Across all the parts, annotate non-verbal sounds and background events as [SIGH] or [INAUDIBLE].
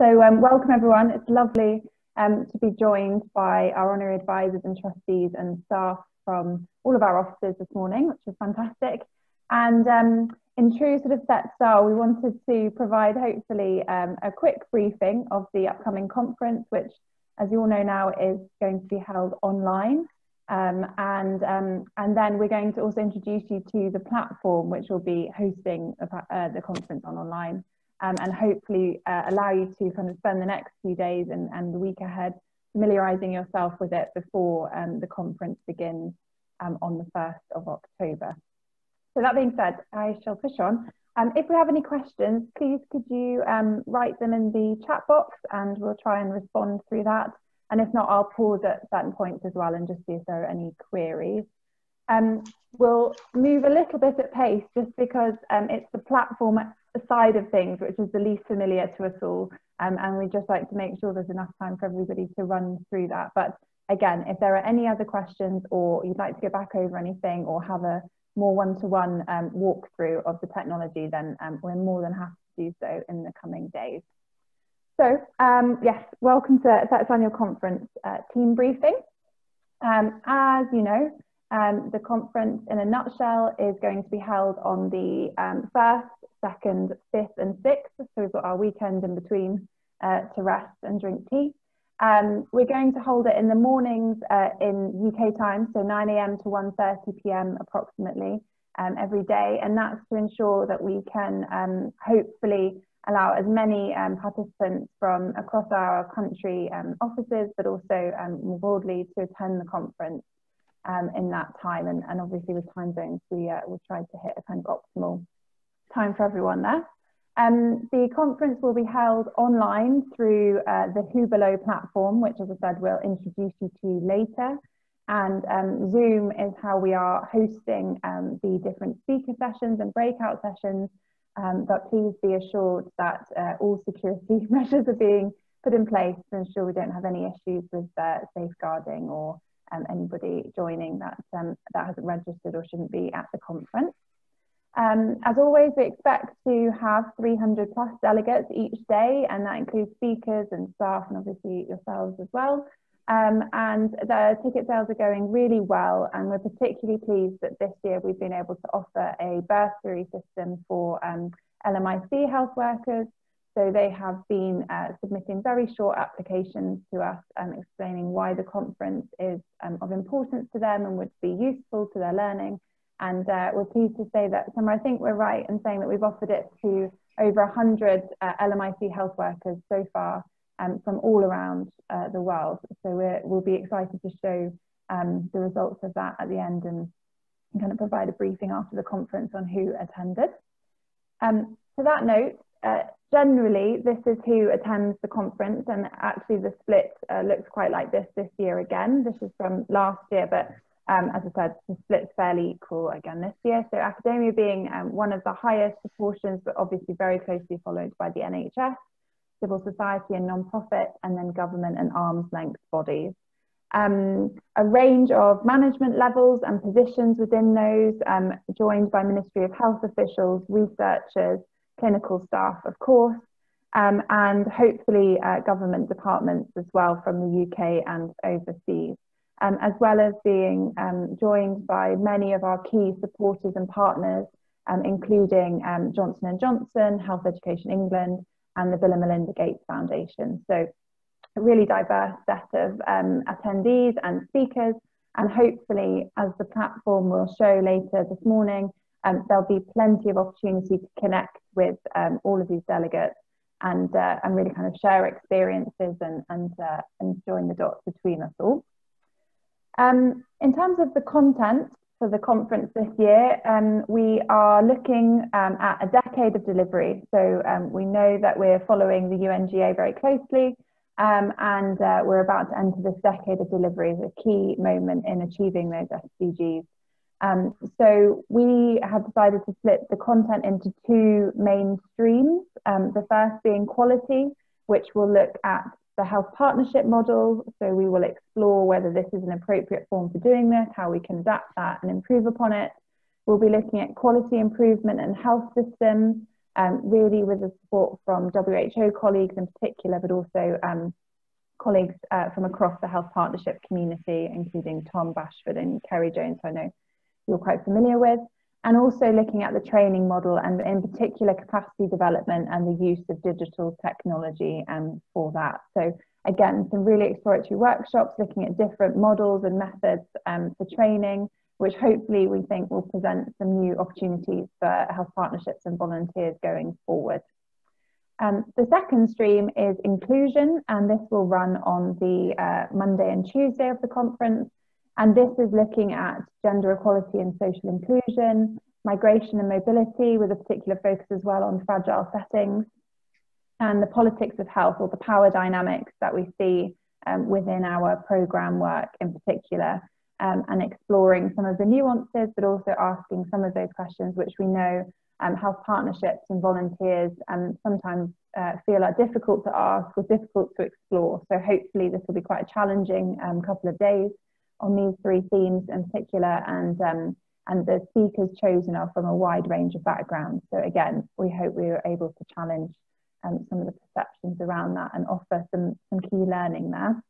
So um, welcome everyone. It's lovely um, to be joined by our honorary advisors and trustees and staff from all of our offices this morning, which is fantastic. And um, in true sort of THET style, we wanted to provide hopefully um, a quick briefing of the upcoming conference, which as you all know now is going to be held online. Um, and um, and then we're going to also introduce you to the platform which will be hosting uh, the conference on online um, and hopefully uh, allow you to kind of spend the next few days and, and the week ahead familiarizing yourself with it before um, the conference begins um, on the 1st of October. So that being said, I shall push on. Um, if we have any questions, please could you um, write them in the chat box and we'll try and respond through that. And if not, I'll pause at certain points as well and just see if there are any queries. Um, we'll move a little bit at pace just because um, it's the platform side of things which is the least familiar to us all. Um, and we just like to make sure there's enough time for everybody to run through that. But again, if there are any other questions or you'd like to go back over anything or have a more one-to-one um, walkthrough of the technology, then um, we're more than happy to do so in the coming days. So um, yes, welcome to THET's Annual Conference uh, team briefing. Um, as you know, um, the conference in a nutshell is going to be held on the um, 1st, 2nd, 5th and 6th. So we've got our weekend in between uh, to rest and drink tea. Um, we're going to hold it in the mornings uh, in UK time, so 9 a.m. to 1.30 p.m. approximately um, every day. And that's to ensure that we can um, hopefully allow as many um, participants from across our country um, offices, but also um, more broadly to attend the conference in that time. And, and, obviously with time zones, we uh, will try to hit a kind of optimal time for everyone there. Um, the conference will be held online through uh, the Hubilo platform, which, as I said, we'll introduce you to later. And um, Zoom is how we are hosting um, the different speaker sessions and breakout sessions. Um, but please be assured that uh, all security [LAUGHS] measures are being put in place to ensure we don't have any issues with uh, safeguarding or um, anybody joining that, um, that hasn't registered or shouldn't be at the conference. Um, as always, we expect to have 300 plus delegates each day, and that includes speakers and staff, and obviously yourselves as well. Um, and the ticket sales are going really well, and we're particularly pleased that this year we've been able to offer a bursary system for um, LMIC health workers. So they have been uh, submitting very short applications to us um, explaining why the conference is um, of importance to them and would be useful to their learning. And uh, we're pleased to say that, Summer, I think we're right in saying that we've offered it to over 100 uh, LMIC health workers so far um, from all around uh, the world. So we will be excited to show um, the results of that at the end and, kind of provide a briefing after the conference on who attended. Um, to that note, uh, generally, this is who attends the conference, and actually the split uh, looks quite like this this year again. This is from last year, but um, as I said, the split's fairly equal again this year. So academia being um, one of the highest proportions, but obviously very closely followed by the NHS, civil society and non-profit, and then government and arm's length bodies. Um, a range of management levels and positions within those, um, joined by Ministry of Health officials, researchers, clinical staff, of course, um, and hopefully uh, government departments as well from the UK and overseas um, as well as being um, joined by many of our key supporters and partners, um, including um, Johnson & Johnson, Health Education England, and the Bill and Melinda Gates Foundation. So a really diverse set of um, attendees and speakers, and hopefully, as the platform will show later this morning, um, there'll be plenty of opportunity to connect with all of these delegates and, uh, and really kind of share experiences and, and, uh, and join the dots between us all. Um, in terms of the content for the conference this year, um, we are looking um, at a decade of delivery. So um, we know that we're following the UNGA very closely um, and uh, we're about to enter this decade of delivery as a key moment in achieving those SDGs. Um, so we have decided to split the content into two main streams. the first being quality, which will look at the health partnership model. So we will explore whether this is an appropriate form for doing this, how we can adapt that and improve upon it. We'll be looking at quality improvement and health systems. um, really with the support from WHO colleagues in particular, but also um, colleagues uh, from across the health partnership community, including Tom Bashford and Kerry Jones, I know you're quite familiar with, and also looking at the training model and in particular capacity development and the use of digital technology um, for that. So again, some really exploratory workshops looking at different models and methods um, for training, which hopefully we think will present some new opportunities for health partnerships and volunteers going forward. Um, the second stream is inclusion, and this will run on the uh, Monday and Tuesday of the conference. And this is looking at gender equality and social inclusion, migration and mobility, with a particular focus as well on fragile settings, and the politics of health or the power dynamics that we see um, within our program work in particular, um, and exploring some of the nuances, but also asking some of those questions which we know um, health partnerships and volunteers um, sometimes uh, feel are difficult to ask or difficult to explore. So hopefully this will be quite a challenging um, couple of days on these three themes in particular and um, and the speakers chosen are from a wide range of backgrounds. So again, we hope we are able to challenge um, some of the perceptions around that and offer some, some key learning there.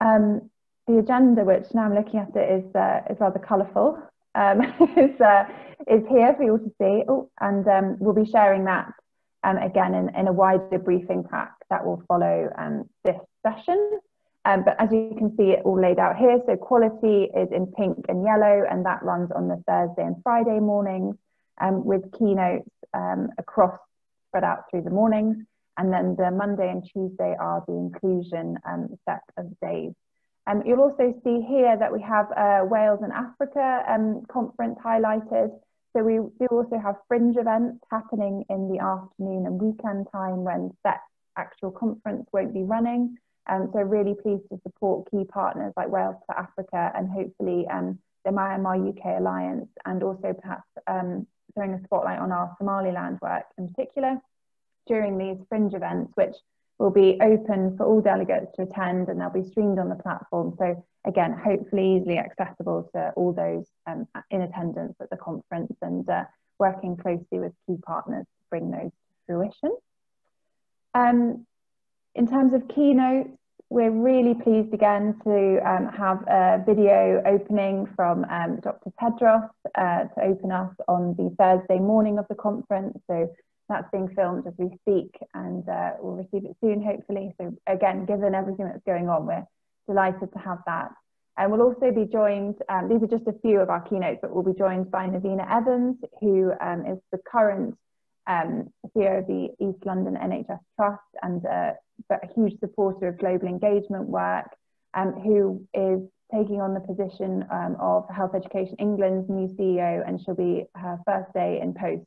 Um, the agenda, which now I'm looking at it, is, uh, is rather colourful um, [LAUGHS] is, uh, is here for you all to see. Oh, and um, we'll be sharing that um, again in, in a wider briefing pack that will follow this session. Um, but as you can see it all laid out here, so quality is in pink and yellow, and that runs on the Thursday and Friday mornings um, with keynotes across spread out through the mornings. And then the Monday and Tuesday are the inclusion set of days. Um, you'll also see here that we have a Wales and Africa um, conference highlighted. So we do also have fringe events happening in the afternoon and weekend time when that actual conference won't be running. Um, so really pleased to support key partners like Wales for Africa and hopefully um, the Myanmar UK Alliance and also perhaps um, throwing a spotlight on our Somaliland work in particular during these fringe events, which will be open for all delegates to attend and they'll be streamed on the platform. So again, hopefully easily accessible to all those um, in attendance at the conference and uh, working closely with key partners to bring those to fruition. Um, in terms of keynotes, we're really pleased again to um, have a video opening from um, Dr. Tedros uh, to open us on the Thursday morning of the conference. So that's being filmed as we speak and uh, we'll receive it soon, hopefully. So again, given everything that's going on, we're delighted to have that. And we'll also be joined, um, these are just a few of our keynotes, but we'll be joined by Navina Evans, who um, is the current um, CEO of the East London NHS Trust and uh, a huge supporter of global engagement work, um, who is taking on the position um, of Health Education England's new CEO, and she'll be her first day in post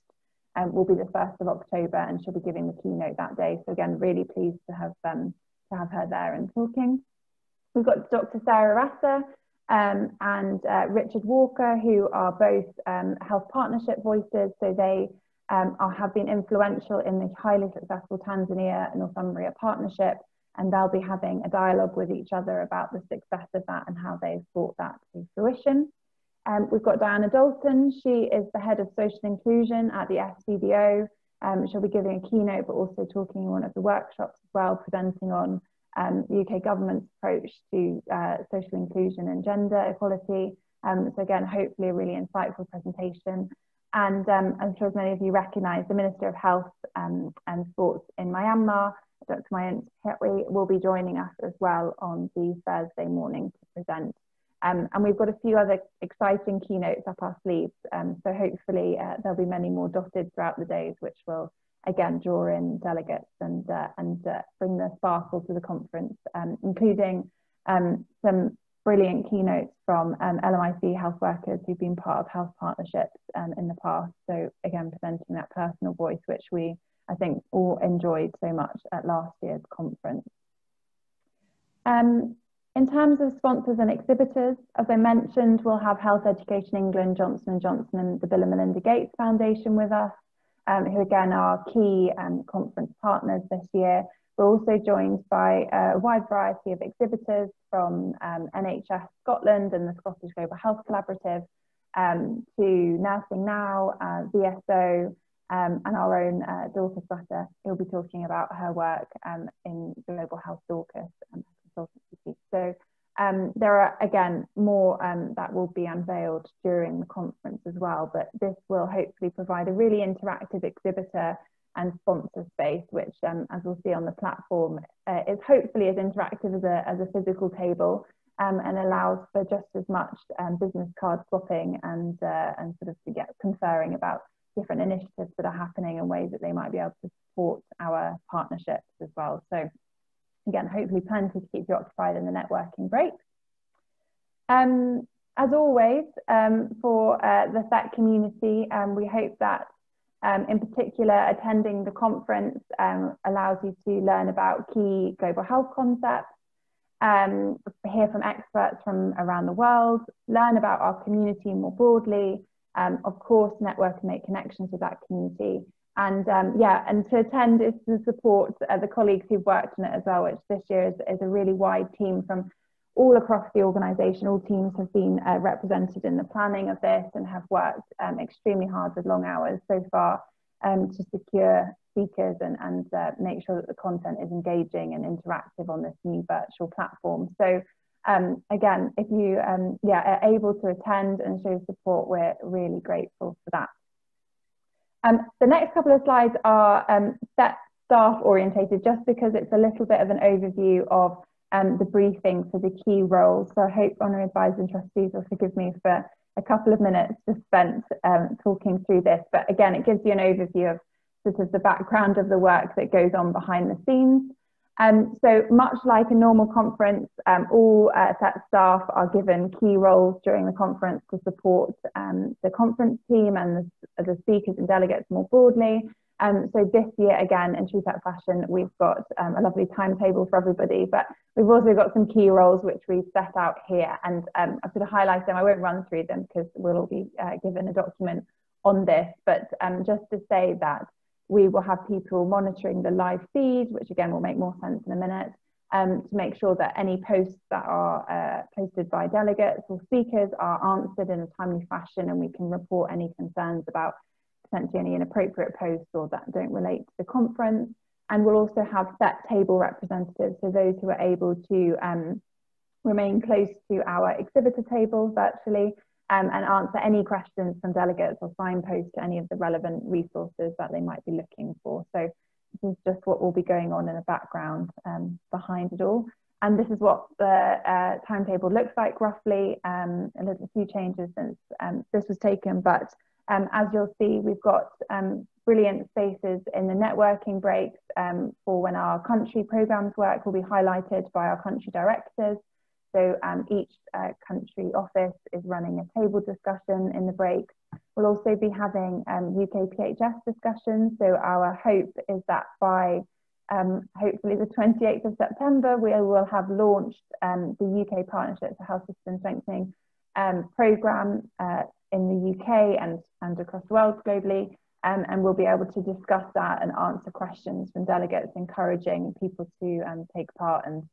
um, will be the 1st of October and she'll be giving the keynote that day. So again, really pleased to have, um, to have her there and talking. We've got Dr. Sarah Rassa um, and uh, Richard Walker, who are both um, health partnership voices. So they um, are, have been influential in the highly successful Tanzania Northumbria partnership. And they'll be having a dialogue with each other about the success of that and how they've brought that to fruition. Um, we've got Diana Dalton. She is the head of social inclusion at the FCDO. Um, she'll be giving a keynote, but also talking in one of the workshops as well, presenting on um, the UK government's approach to uh, social inclusion and gender equality. Um, so again, hopefully a really insightful presentation. And um, I'm sure as many of you recognise, the Minister of Health um, and Sports in Myanmar, Dr. Myint Htwe, will be joining us as well on the Thursday morning to present um, and we've got a few other exciting keynotes up our sleeves. Um, so hopefully uh, there'll be many more dotted throughout the days, which will again draw in delegates and uh, and uh, bring the sparkle to the conference, um, including um, some brilliant keynotes from um, LMIC health workers who've been part of health partnerships um, in the past. So again, presenting that personal voice, which we I think all enjoyed so much at last year's conference. Um, in terms of sponsors and exhibitors, as I mentioned, we'll have Health Education England, Johnson & Johnson and the Bill and Melinda Gates Foundation with us, um, who again are key um, conference partners this year. We're also joined by a wide variety of exhibitors from um, NHS Scotland and the Scottish Global Health Collaborative um, to Nursing Now, uh, VSO, um, and our own uh, Dorcas Butter, who'll be talking about her work um, in Global Health Dorcas consultancy. So um, there are, again, more um, that will be unveiled during the conference as well, but this will hopefully provide a really interactive exhibitor and sponsor space, which, um, as we'll see on the platform, uh, is hopefully as interactive as a, as a physical table um, and allows for just as much um, business card swapping and, uh, and sort of get conferring about different initiatives that are happening and ways that they might be able to support our partnerships as well. So again, hopefully plenty to keep you occupied in the networking breaks. Um, as always, um, for uh, the THET community, um, we hope that um, in particular, attending the conference um, allows you to learn about key global health concepts, um, hear from experts from around the world, learn about our community more broadly, um, of course, network and make connections with that community. And um, yeah, and to attend is to support uh, the colleagues who've worked on it as well, which this year is, is a really wide team from all across the organisation. All teams have been uh, represented in the planning of this and have worked um, extremely hard with long hours so far um, to secure speakers and, and uh, make sure that the content is engaging and interactive on this new virtual platform. So um, again, if you um, yeah, are able to attend and show support, we're really grateful for that. Um, the next couple of slides are um, THET staff orientated just because it's a little bit of an overview of um, the briefing for the key roles. So I hope honorary advisors and trustees will forgive me for a couple of minutes just spent um, talking through this. But again, it gives you an overview of sort of the background of the work that goes on behind the scenes. Um, so much like a normal conference, um, all uh, THET staff are given key roles during the conference to support um, the conference team and the, the, speakers and delegates more broadly. Um, so this year, again, in true THET fashion, we've got um, a lovely timetable for everybody, but we've also got some key roles which we've set out here. And um, I've sort of highlighted them. I won't run through them because we'll all be uh, given a document on this, but just to say that we will have people monitoring the live feed, which again will make more sense in a minute, um, to make sure that any posts that are uh, posted by delegates or speakers are answered in a timely fashion and we can report any concerns about potentially any inappropriate posts or that don't relate to the conference. And we'll also have THET table representatives, so those who are able to um, remain close to our exhibitor table virtually um, and answer any questions from delegates or signpost to any of the relevant resources that they might be looking for. So this is just what will be going on in the background um, behind it all. And this is what the uh, timetable looks like roughly. Um, a little few changes since um, this was taken, but um, as you'll see, we've got um, brilliant spaces in the networking breaks for when our country programs work will be highlighted by our country directors. So um, each uh, country office is running a table discussion in the breaks. We'll also be having um, UK PHS discussions. So our hope is that by um, hopefully the 28th of September, we will have launched um, the UK Partnership for Health System Strengthening um, programme uh, in the UK and, and across the world globally. Um, and we'll be able to discuss that and answer questions from delegates, encouraging people to um, take part and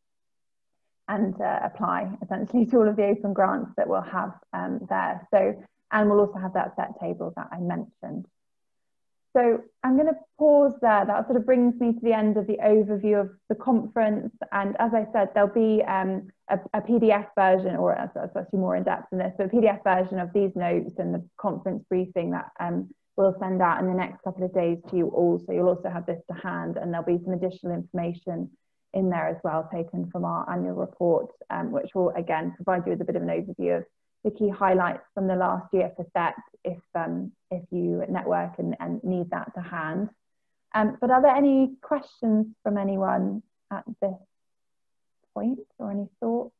and uh, apply essentially to all of the open grants that we'll have um, there. So, and we'll also have that THET table that I mentioned. So I'm going to pause there. That sort of brings me to the end of the overview of the conference. And as I said, there'll be um, a, a, PDF version, or it's actually more in depth than this, but a PDF version of these notes and the conference briefing that um, we'll send out in the next couple of days to you all. So you'll also have this to hand, and there'll be some additional information in there as well, taken from our annual report, um, which will again provide you with a bit of an overview of the key highlights from the last year for THET if, um, if you network and, and need that to hand. Um, but are there any questions from anyone at this point or any thoughts?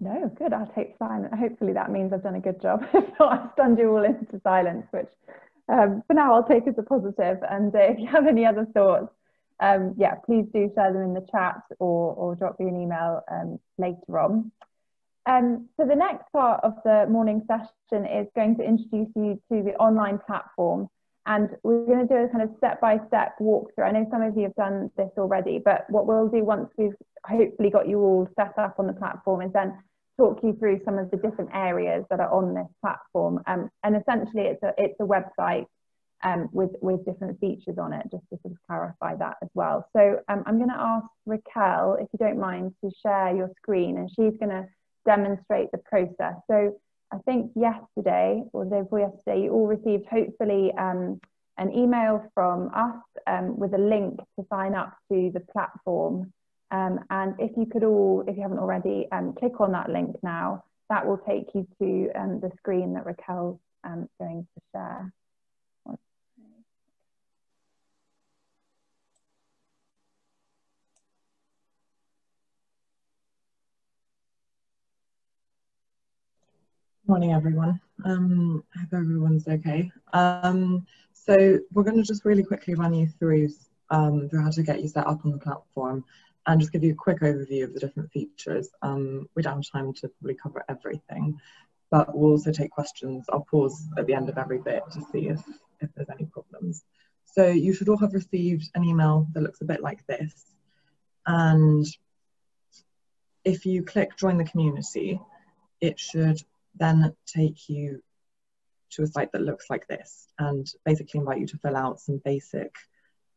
No, good. I'll take silence. Hopefully that means I've done a good job. [LAUGHS] if not, I've stunned you all into silence, which um, for now I'll take as a positive. And uh, [LAUGHS] if you have any other thoughts, um, yeah, please do share them in the chat or, or drop me an email um, later on. Um, so the next part of the morning session is going to introduce you to the online platform. And we're going to do a kind of step-by-step walkthrough. I know some of you have done this already, but what we'll do once we've hopefully got you all set up on the platform is then talk you through some of the different areas that are on this platform. Um, and essentially, it's a it's a website um, with with different features on it, just to sort of clarify that as well. So um, I'm going to ask Raquel, if you don't mind, to share your screen, and she's going to demonstrate the process. So I think yesterday or the day before yesterday, you all received hopefully um, an email from us um, with a link to sign up to the platform. Um, and if you could all, if you haven't already, um, click on that link now, that will take you to um, the screen that Raquel's um, going to share. Good morning, everyone. Um, I hope everyone's okay. Um, so we're going to just really quickly run you through um, through how to get you set up on the platform and just give you a quick overview of the different features. Um, we don't have time to probably cover everything, but we'll also take questions. I'll pause at the end of every bit to see if, if there's any problems. So you should all have received an email that looks a bit like this. And if you click join the community, it should then take you to a site that looks like this and basically invite you to fill out some basic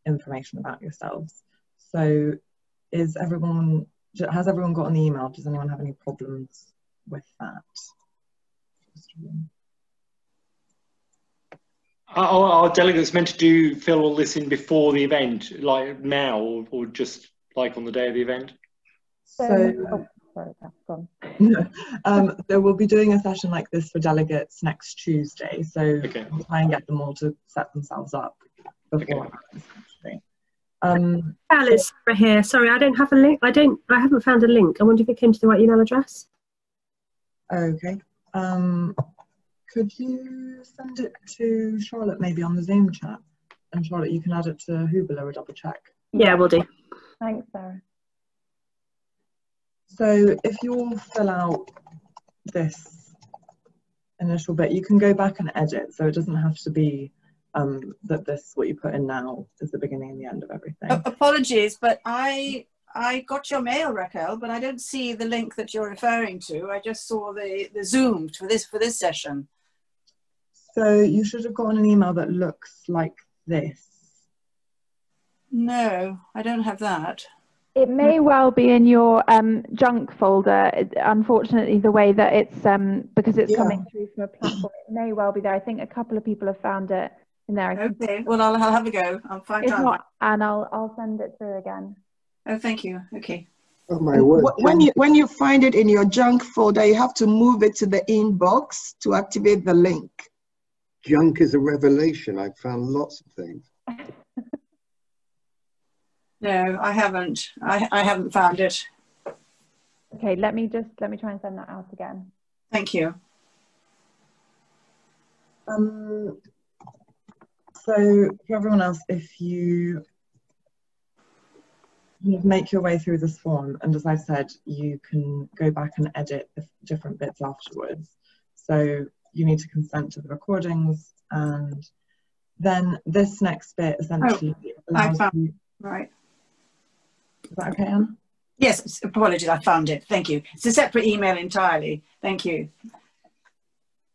information about yourselves. So is everyone, has everyone got an email? Does anyone have any problems with that? Are, are delegates meant to do fill all this in before the event, like now, or, or just like on the day of the event? So, oh, sorry, that's gone. [LAUGHS] um, so we'll be doing a session like this for delegates next Tuesday. So okay. we'll try and get them all to set themselves up before. Okay. Um, Alice so, here. Sorry, I don't have a link. I don't. I haven't found a link. I wonder if it came to the right email address. Okay. Um, could you send it to Charlotte maybe on the Zoom chat? And Charlotte, you can add it to Hubilo a double check. Yeah, we'll do. Thanks, Sarah. So if you'll fill out this initial bit, you can go back and edit. So it doesn't have to be um, that this, what you put in now, is the beginning and the end of everything. apologies, but I I got your mail, Raquel, but I don't see the link that you're referring to. I just saw the, the Zoom for this for this session. So you should have gotten an email that looks like this. No, I don't have that. It may well be in your um, junk folder. Unfortunately, the way that it's um, because it's yeah. coming through from a platform, it may well be there. I think a couple of people have found it in there. Okay, well, I'll, I'll have a go. I'll find out. Not, and I'll I'll send it through again. Oh, thank you. Okay. Oh my word! When you when you find it in your junk folder, you have to move it to the inbox to activate the link. Junk is a revelation. I've found lots of things. No, I haven't. I, I haven't found it. Okay, let me just, let me try and send that out again. Thank you. Um, so for everyone else, if you make your way through this form, and as I said, you can go back and edit the different bits afterwards. So you need to consent to the recordings, and then this next bit essentially oh, I found, you, right. Is that okay, Anne? Yes, apologies, I found it. Thank you. It's a separate email entirely. Thank you.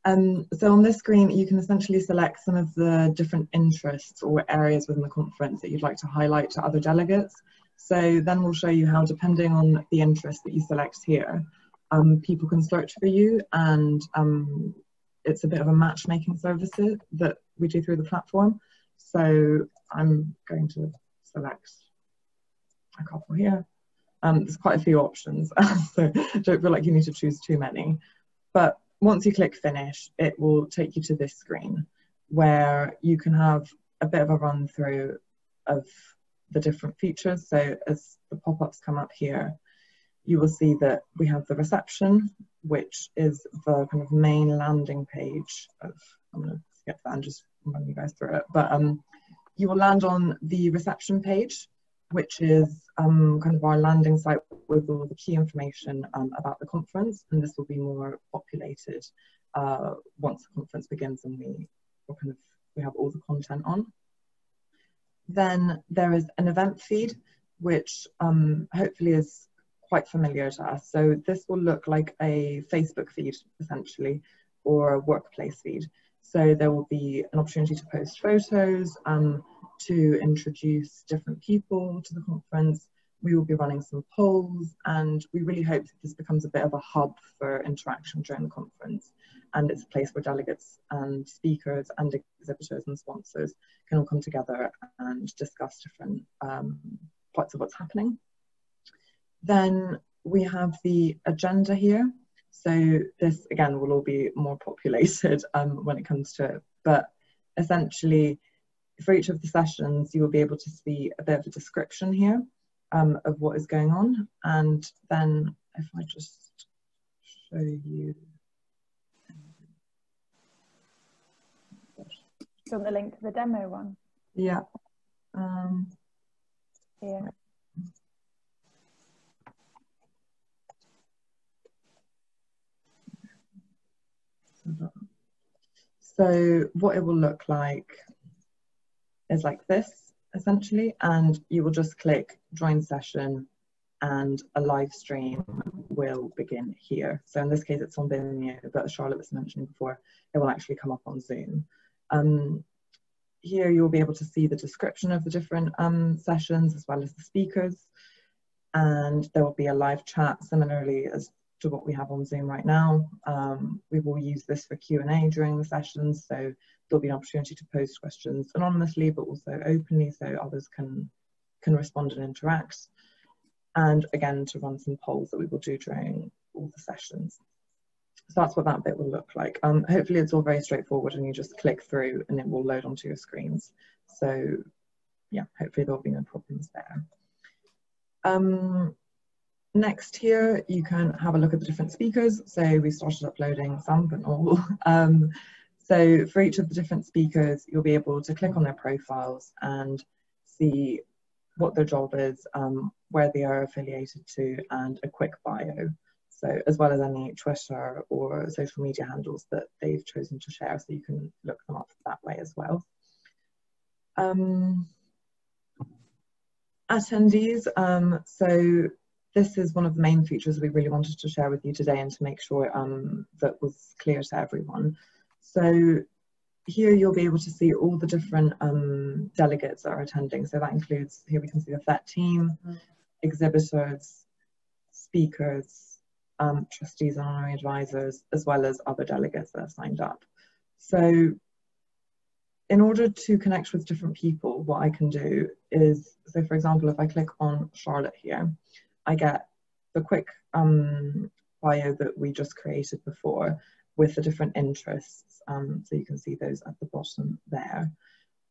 Um, so on this screen, you can essentially select some of the different interests or areas within the conference that you'd like to highlight to other delegates. So then we'll show you how, depending on the interest that you select here, um, people can search for you and um, it's a bit of a matchmaking service that we do through the platform. So I'm going to select a couple here. Um, there's quite a few options, [LAUGHS] so don't feel like you need to choose too many. But once you click finish, it will take you to this screen where you can have a bit of a run through of the different features. So as the pop-ups come up here, you will see that we have the reception, which is the kind of main landing page of, I'm gonna skip that and just run you guys through it. But um, you will land on the reception page, which is um, kind of our landing site with all the key information um, about the conference, and this will be more populated uh, once the conference begins and we kind of we have all the content on. Then there is an event feed, which um, hopefully is quite familiar to us. So this will look like a Facebook feed, essentially, or a workplace feed. So there will be an opportunity to post photos, um, to introduce different people to the conference. We will be running some polls and we really hope that this becomes a bit of a hub for interaction during the conference. And it's a place where delegates and speakers and exhibitors and sponsors can all come together and discuss different um, parts of what's happening. Then we have the agenda here. So this again will all be more populated um, when it comes to it, but essentially for each of the sessions you will be able to see a bit of a description here um, of what is going on and then if I just show you Do you want the link to the demo one? Yeah. Um, yeah. So what it will look like is like this essentially, and you will just click join session and a live stream will begin here. So in this case, it's on Vimeo, but as Charlotte was mentioning before, it will actually come up on Zoom. Um, here you'll be able to see the description of the different um, sessions as well as the speakers. And there will be a live chat similarly as to what we have on Zoom right now. Um, we will use this for Q&A during the sessions, so there'll be an opportunity to post questions anonymously, but also openly, so others can, can respond and interact. And again, to run some polls that we will do during all the sessions. So that's what that bit will look like. Um, hopefully it's all very straightforward and you just click through and it will load onto your screens. So yeah, hopefully there'll be no problems there. Um, next here, you can have a look at the different speakers. So we started uploading some, but not all. [LAUGHS] Um, so for each of the different speakers, you'll be able to click on their profiles and see what their job is, um, where they are affiliated to, and a quick bio. So as well as any Twitter or social media handles that they've chosen to share, so you can look them up that way as well. Um, attendees, um, so this is one of the main features we really wanted to share with you today and to make sure um, that was clear to everyone. So here you'll be able to see all the different um, delegates that are attending. So that includes, here we can see the THET team, mm. exhibitors, speakers, um, trustees and honorary advisors, as well as other delegates that have signed up. So in order to connect with different people, what I can do is, so for example, if I click on Charlotte here, I get the quick um, bio that we just created before with the different interests. Um, so you can see those at the bottom there.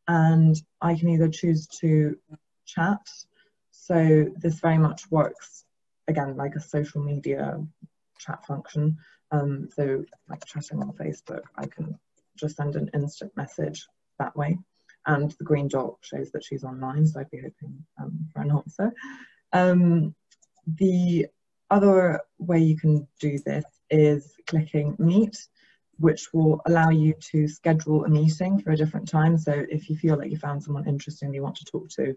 And I can either choose to chat. So this very much works again like a social media chat function. Um, so like chatting on Facebook, I can just send an instant message that way. And the green dot shows that she's online, so I'd be hoping um, for an answer. Um, the other way you can do this is clicking meet, which will allow you to schedule a meeting for a different time. So if you feel like you found someone interesting you want to talk to,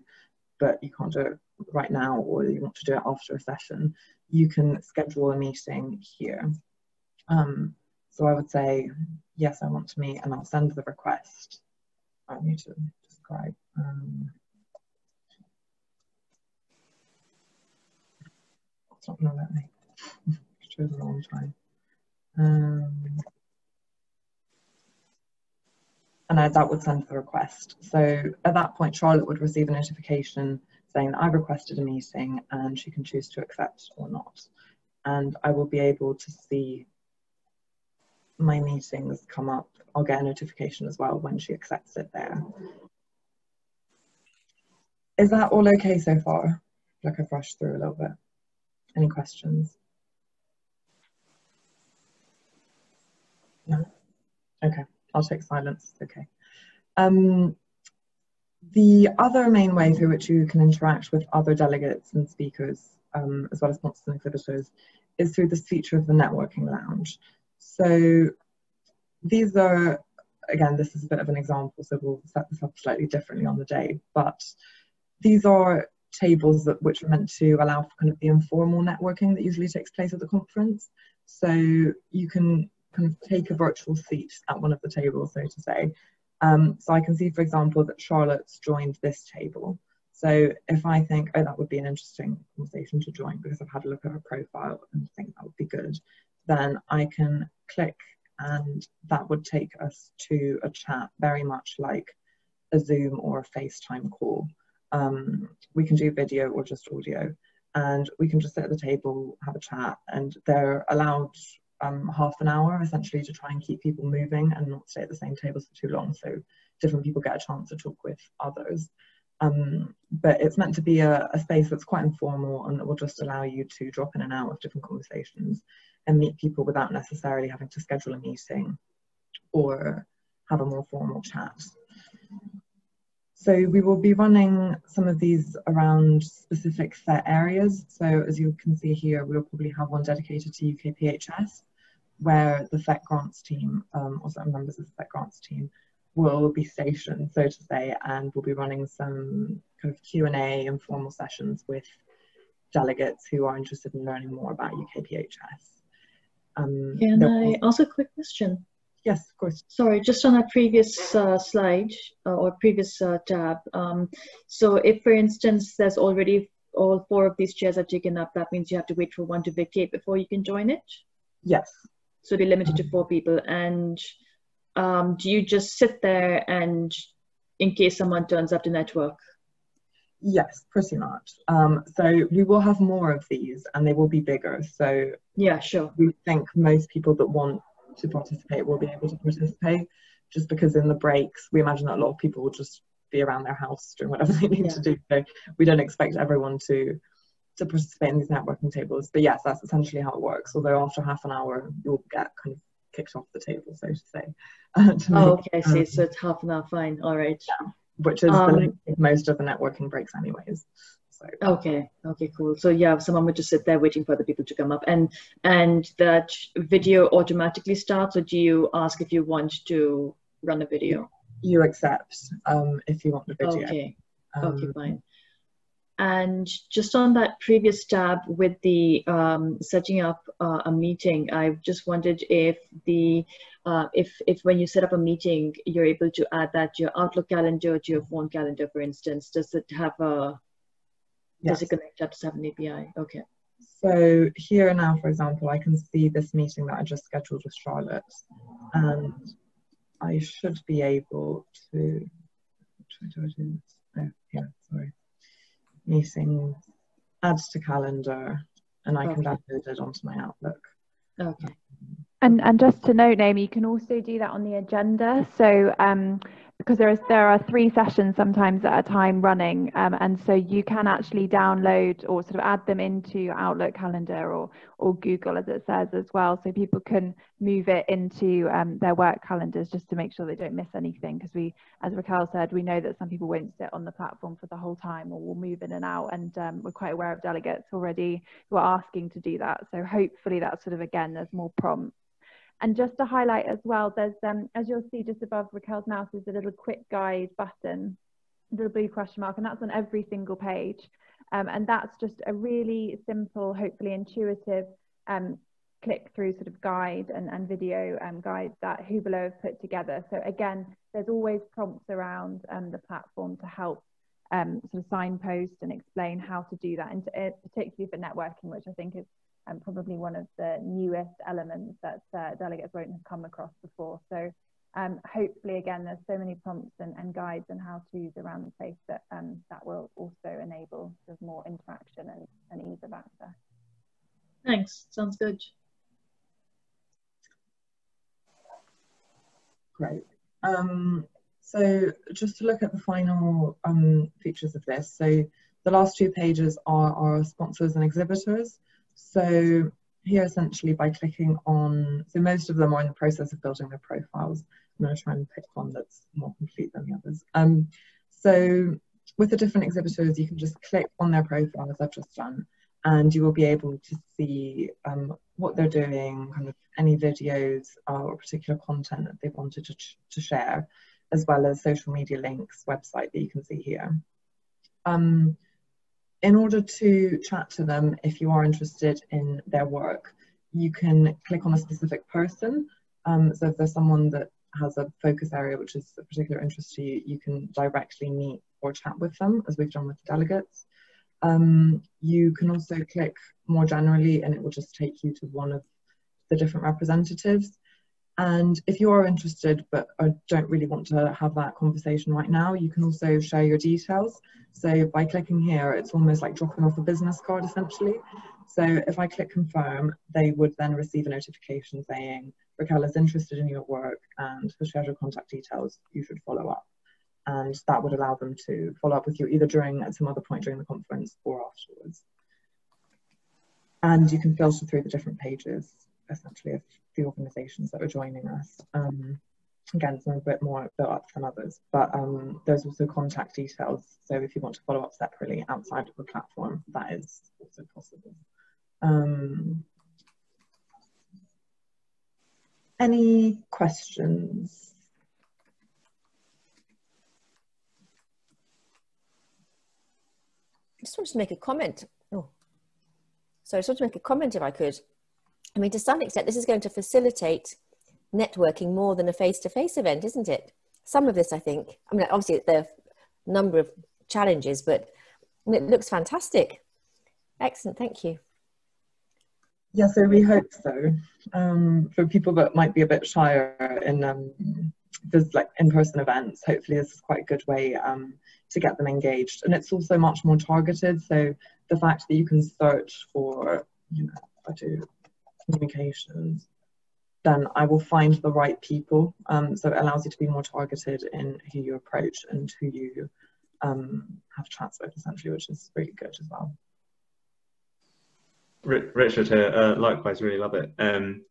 but you can't do it right now or you want to do it after a session, you can schedule a meeting here. Um, so I would say, yes, I want to meet and I'll send the request. I need to describe. Um, it's not going to let me. [LAUGHS] it a long time. Um, and I, that would send the request. So at that point, Charlotte would receive a notification saying I requested a meeting and she can choose to accept or not. And I will be able to see my meetings come up. I'll get a notification as well when she accepts it there. Is that all okay so far? Like I've rushed through a little bit. Any questions? No? Okay. I'll take silence, okay. Um, the other main way through which you can interact with other delegates and speakers, um, as well as sponsors and exhibitors, is through this feature of the networking lounge. So these are, again, this is a bit of an example, so we'll set this up slightly differently on the day, but these are tables that which are meant to allow for kind of the informal networking that usually takes place at the conference. So you can kind of take a virtual seat at one of the tables, so to say. Um, so I can see, for example, that Charlotte's joined this table. So if I think, oh, that would be an interesting conversation to join because I've had a look at her profile and think that would be good, then I can click and that would take us to a chat very much like a Zoom or a FaceTime call. Um, we can do video or just audio and we can just sit at the table, have a chat and they're allowed um, half an hour essentially to try and keep people moving and not stay at the same tables for too long so different people get a chance to talk with others. Um, but it's meant to be a, a, space that's quite informal and that will just allow you to drop in and out of different conversations and meet people without necessarily having to schedule a meeting or have a more formal chat. So we will be running some of these around specific THET areas. So as you can see here, we'll probably have one dedicated to UKPHS, where the THET grants team, um, or some members of the THET grants team, will be stationed, so to say, and we'll be running some kind of Q&A informal sessions with delegates who are interested in learning more about UKPHS. Um, Can I ask a quick question? Yes, of course. Sorry, just on that previous uh, slide uh, or previous uh, tab. Um, so if, for instance, there's already all four of these chairs are taken up, that means you have to wait for one to vacate before you can join it? Yes. So they're limited to four people. And um, do you just sit there and in case someone turns up to network? Yes, pretty much. Um, so we will have more of these and they will be bigger. So yeah, sure. We think most people that want to participate will be able to participate just because in the breaks, we imagine that a lot of people will just be around their house doing whatever [LAUGHS] they need yeah. to do. So we don't expect everyone to to participate in these networking tables. But yes, that's essentially how it works. Although after half an hour, you'll get kind of kicked off the table, so to say. [LAUGHS] To oh, okay, I see. Um, so it's half an hour, fine. All right. Yeah which is um, most of the networking breaks anyways. So. Okay, okay, cool. So yeah, someone would just sit there waiting for the people to come up, and and that video automatically starts, or do you ask if you want to run a video? You accept um, if you want the video. Okay, um, okay, fine. And just on that previous tab with the um, setting up uh, a meeting, I just wondered if the uh, if if when you set up a meeting, you're able to add that to your Outlook calendar to your phone calendar, for instance. Does it have a yes. does it connect up to have an API? Okay. So here now, for example, I can see this meeting that I just scheduled with Charlotte, and I should be able to. Try to do this. Oh, yeah, sorry meeting, adds to calendar, and I okay. can download it onto my Outlook. Okay. And and just to note, Naomi, you can also do that on the agenda. So um, because there is there are three sessions sometimes at a time running um, and so you can actually download or sort of add them into your outlook calendar or or google as it says as well. So people can move it into um, their work calendars just to make sure they don't miss anything because we as raquel said we know that some people won't sit on the platform for the whole time or will move in and out and um, we're quite aware of delegates already who are asking to do that. So hopefully that's sort of again there's more prompts and just to highlight as well, there's, um, as you'll see just above Raquel's mouse, is a little quick guide button, little blue question mark, and that's on every single page. Um, and that's just a really simple, hopefully intuitive um, click through sort of guide and, and video um, guide that Hubilo have put together. So again, there's always prompts around um, the platform to help um, sort of signpost and explain how to do that, and uh, particularly for networking, which I think is and probably one of the newest elements that uh, delegates won't have come across before. So um, hopefully, again, there's so many prompts and, and guides and how-tos around the place that um, that will also enable sort of more interaction and, and ease of access. Thanks. Sounds good. Great. Um, so just to look at the final um, features of this. So the last two pages are our sponsors and exhibitors. So here essentially by clicking on, so most of them are in the process of building their profiles. I'm going to try and pick one that's more complete than the others. Um, so with the different exhibitors, you can just click on their profile as I've just done, and you will be able to see um, what they're doing, kind of any videos or particular content that they wanted to, to share, as well as social media links, website that you can see here. Um, in order to chat to them, if you are interested in their work, you can click on a specific person. Um, so if there's someone that has a focus area which is a particular interest to you, you can directly meet or chat with them, as we've done with the delegates. Um, you can also click more generally and it will just take you to one of the different representatives. And if you are interested but don't really want to have that conversation right now, you can also share your details. So by clicking here, it's almost like dropping off a business card essentially. So if I click confirm, they would then receive a notification saying, Raquel is interested in your work and has shared your contact details, you should follow up. And that would allow them to follow up with you either during at some other point during the conference or afterwards. And you can filter through the different pages essentially of the organisations that are joining us. Um, again, some a bit more built up than others, but um, there's also contact details. So if you want to follow up separately outside of the platform, that is also possible. Um, any questions? I just wanted to make a comment. Oh, so I just want to make a comment if I could. I mean, to some extent, this is going to facilitate networking more than a face-to-face event, isn't it? Some of this, I think. I mean, obviously there are a number of challenges, but it looks fantastic. Excellent, thank you. Yeah, so we hope so. Um, for people that might be a bit shyer in um, like in-person events, hopefully this is quite a good way um, to get them engaged. And it's also much more targeted. So the fact that you can search for, you know, I do communications, then I will find the right people. Um, so it allows you to be more targeted in who you approach and who you um, have chats with, essentially, which is really good as well. Richard here, uh, likewise, really love it. Um,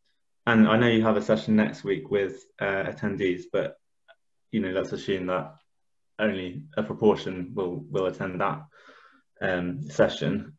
and I know you have a session next week with uh, attendees, but you know, let's assume that only a proportion will will attend that um, session.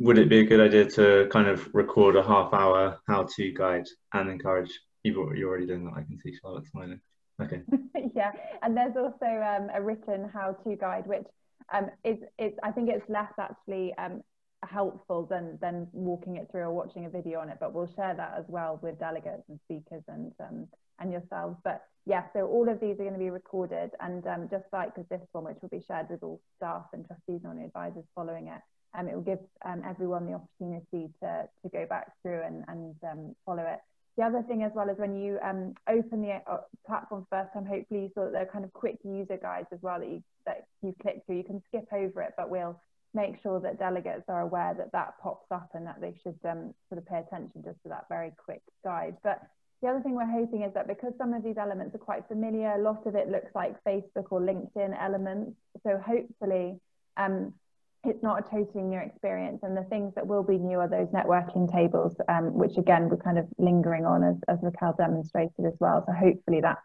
Would it be a good idea to kind of record a half hour how to guide and encourage you've you're already doing that i can see charlotte smiling. Okay. [LAUGHS] Yeah and there's also um, a written how to guide which um, is i think it's less actually um, helpful than than walking it through or watching a video on it but we'll share that as well with delegates and speakers and um, and yourselves. But yeah so all of these are going to be recorded and um, just like this one which will be shared with all staff and trustees and advisors following it um, it will give um, everyone the opportunity to, to go back through and, and um, follow it. The other thing as well is when you um, open the uh, platform first time, hopefully you saw that there are kind of quick user guides as well that you, that you click through. You can skip over it, but we'll make sure that delegates are aware that that pops up and that they should um, sort of pay attention just to that very quick guide. But the other thing we're hoping is that because some of these elements are quite familiar, a lot of it looks like Facebook or LinkedIn elements. So hopefully um, it's not a totally new experience and the things that will be new are those networking tables um, which again we're kind of lingering on as, as Raquel demonstrated as well. So hopefully that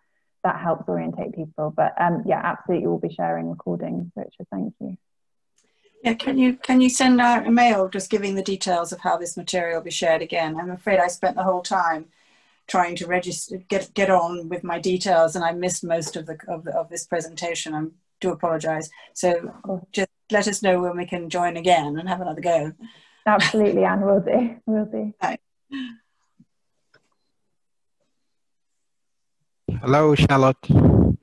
that helps orientate people. But um, yeah absolutely we'll be sharing recordings Richard. Thank you. Yeah can you can you send out a mail just giving the details of how this material will be shared again? I'm afraid I spent the whole time trying to register get get on with my details and I missed most of the of, the, of this presentation. I do apologize. So just let us know when we can join again and have another go. Absolutely, Anne, will do. Will do. Right. Hello, Charlotte.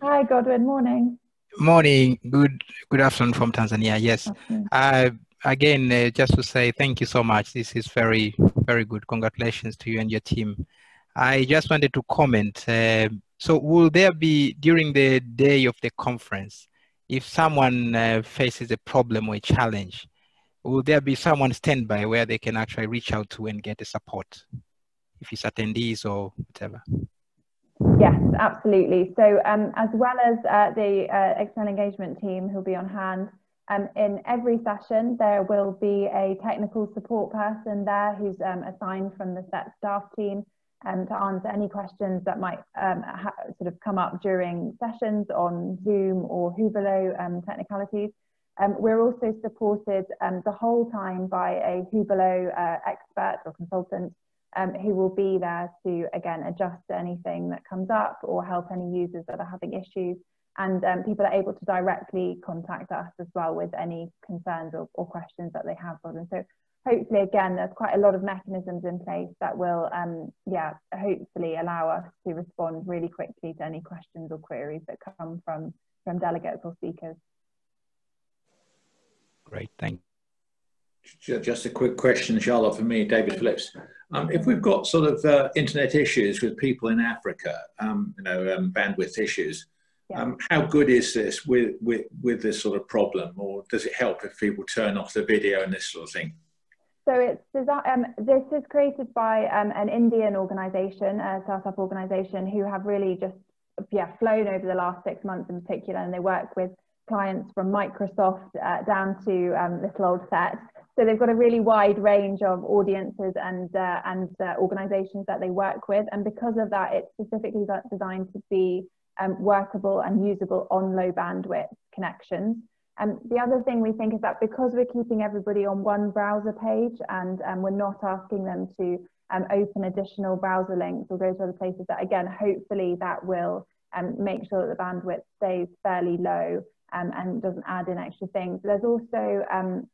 Hi, Godwin. Morning. Morning. Good. Good afternoon from Tanzania. Yes. Uh, again, uh, just to say thank you so much. This is very, very good. Congratulations to you and your team. I just wanted to comment. Uh, so, will there be during the day of the conference? If someone uh, faces a problem or a challenge, will there be someone standby where they can actually reach out to and get the support, if it's attendees or whatever? Yes, absolutely. So um, as well as uh, the uh, external engagement team who'll be on hand, um, in every session there will be a technical support person there who's um, assigned from the THET staff team um, to answer any questions that might um, sort of come up during sessions on Zoom or Hubilo um, technicalities. Um, we're also supported um, the whole time by a Hubilo uh, expert or consultant um, who will be there to, again, adjust anything that comes up or help any users that are having issues. and um, people are able to directly contact us as well with any concerns or, or questions that they have. And so hopefully again there's quite a lot of mechanisms in place that will um, yeah hopefully allow us to respond really quickly to any questions or queries that come from from delegates or speakers. Great thank you just a quick question charlotte for me david phillips. Um, if we've got sort of uh, internet issues with people in africa um, you know um, bandwidth issues. Um, how good is this with, with, with this sort of problem or does it help if people turn off the video and this sort of thing so it's um, this is created by um, an Indian organisation, a startup organisation, who have really just yeah flown over the last six months in particular, and they work with clients from Microsoft uh, down to um, little old THET. So they've got a really wide range of audiences and uh, and uh, organisations that they work with, and because of that, it's specifically designed to be um, workable and usable on low bandwidth connections. And the other thing we think is that because we're keeping everybody on one browser page and um, we're not asking them to um, open additional browser links or go to other places, that again, hopefully that will um, make sure that the bandwidth stays fairly low um, and doesn't add in extra things. There's also, um,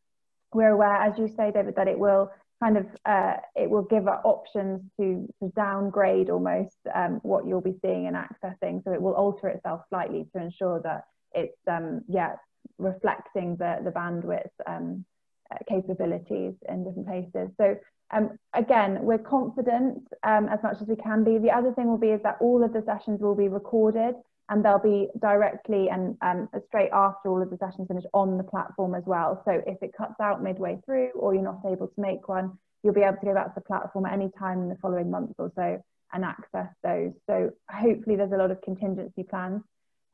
we're aware, as you say, David, that it will kind of, uh, it will give options to, to downgrade almost um, what you'll be seeing and accessing. So it will alter itself slightly to ensure that it's, yeah, reflecting the, the bandwidth um, uh, capabilities in different places. So um, again, we're confident um, as much as we can be. The other thing will be is that all of the sessions will be recorded and they'll be directly and um, straight after all of the sessions finish on the platform as well. So if it cuts out midway through or you're not able to make one, you'll be able to go back to the platform at any time in the following month or so and access those. So hopefully there's a lot of contingency plans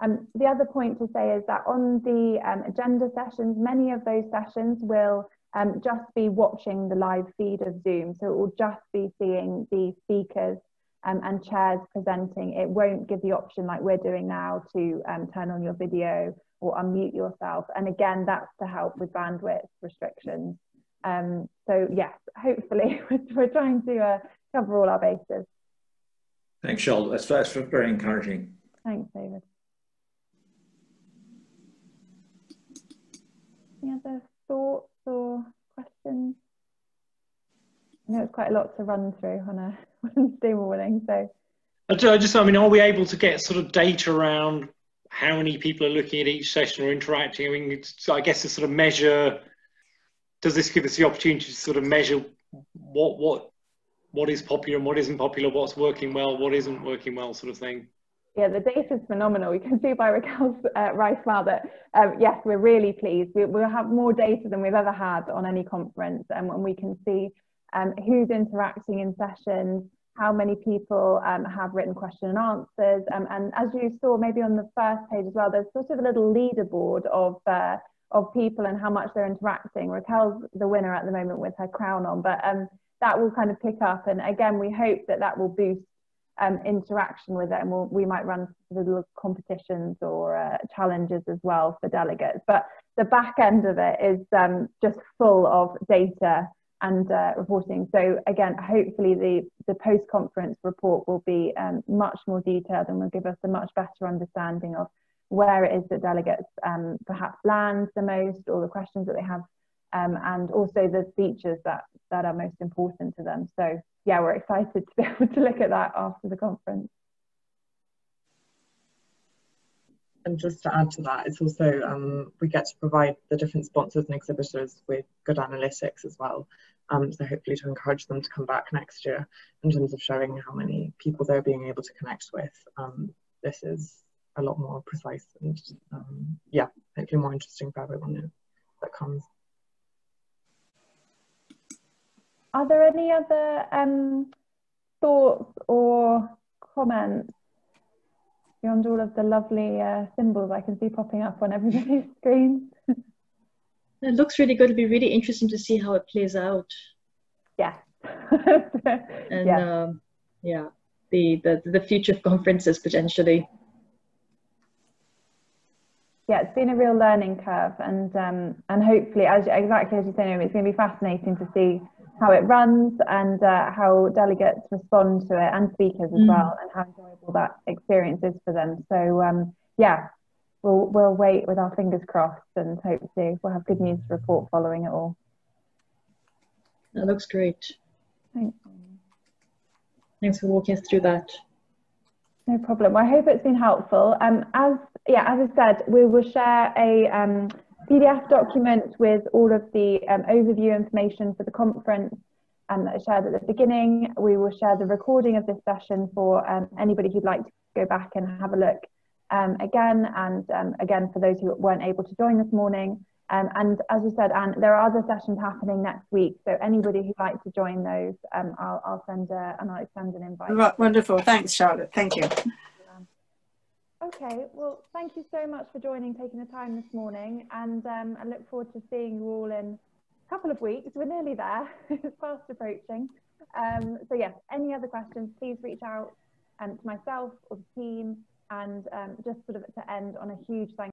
um, the other point to say is that on the um, agenda sessions, many of those sessions will um, just be watching the live feed of Zoom. So it will just be seeing the speakers um, and chairs presenting. It won't give the option like we're doing now to um, turn on your video or unmute yourself. And again, that's to help with bandwidth restrictions. Um, so yes, hopefully [LAUGHS] we're trying to uh, cover all our bases. Thanks, Charlotte. That's, that's very encouraging. Thanks, David. Any other thoughts or questions? I know it's quite a lot to run through on a [LAUGHS] Wednesday morning, so. I just, I mean, are we able to get sort of data around how many people are looking at each session or interacting? I mean, I guess to sort of measure, does this give us the opportunity to sort of measure what what what is popular and what isn't popular, what's working well, what isn't working well, sort of thing? Yeah, the data is phenomenal. You can see by Raquel's uh, right smile that um, yes, we're really pleased. We, will have more data than we've ever had on any conference, um, and we can see um, who's interacting in sessions, how many people um, have written question and answers, um, and as you saw maybe on the first page as well, there's sort of a little leaderboard of uh, of people and how much they're interacting. Raquel's the winner at the moment with her crown on, but um, that will kind of pick up, and again, we hope that that will boost um, interaction with it and we'll, we might run little competitions or uh, challenges as well for delegates. But the back end of it is um, just full of data and uh, reporting. So again hopefully the the post conference report will be um, much more detailed and will give us a much better understanding of where it is that delegates um, perhaps land the most or the questions that they have um, and also the features that that are most important to them so yeah, we're excited to be [LAUGHS] able to look at that after the conference. And just to add to that, it's also um, we get to provide the different sponsors and exhibitors with good analytics as well. Um, so hopefully to encourage them to come back next year in terms of showing how many people they're being able to connect with. Um, this is a lot more precise and um, yeah, hopefully more interesting for everyone that comes. Are there any other um, thoughts or comments beyond all of the lovely uh, symbols I can see popping up on everybody's [LAUGHS] screen? it looks really good. It'll be really interesting to see how it plays out. Yeah. [LAUGHS] and yeah. Um, yeah, the, the the future of conferences potentially. Yeah, it's been a real learning curve, and um, and hopefully, as exactly as you say, it's going to be fascinating to see how it runs and uh, how delegates respond to it and speakers as mm. well and how enjoyable that experience is for them. So um, yeah, we'll, we'll wait with our fingers crossed and hopefully we'll have good news to report following it all. That looks great. Thanks. Thanks for walking us through that. No problem. Well, I hope it's been helpful. Um, as yeah, as I said, we will share a um, PDF document with all of the um, overview information for the conference um, that I shared at the beginning. We will share the recording of this session for um, anybody who'd like to go back and have a look um, again. And um, again, for those who weren't able to join this morning. Um, and as you said, Anne, there are other sessions happening next week. So anybody who'd like to join those, I'll, I'll send a, and I'll send an invite. Wonderful. Thanks, Charlotte. Thank you. Okay, well, thank you so much for joining, taking the time this morning, and um, I look forward to seeing you all in a couple of weeks. We're nearly there, [LAUGHS] it's fast approaching. Um, so yes, any other questions, please reach out um, to myself or the team, and um, just sort of to end on a huge thank